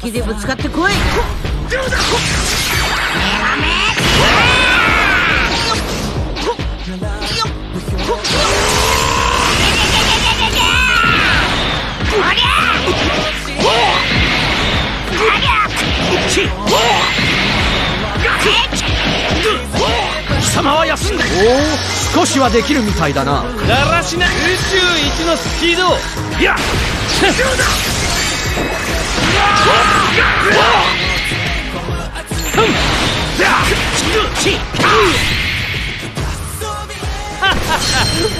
気でぶつかってこい。貴様は休んでおお少しはできるみたいだなだらしな宇宙一のスピードいや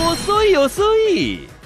遅 い遅い。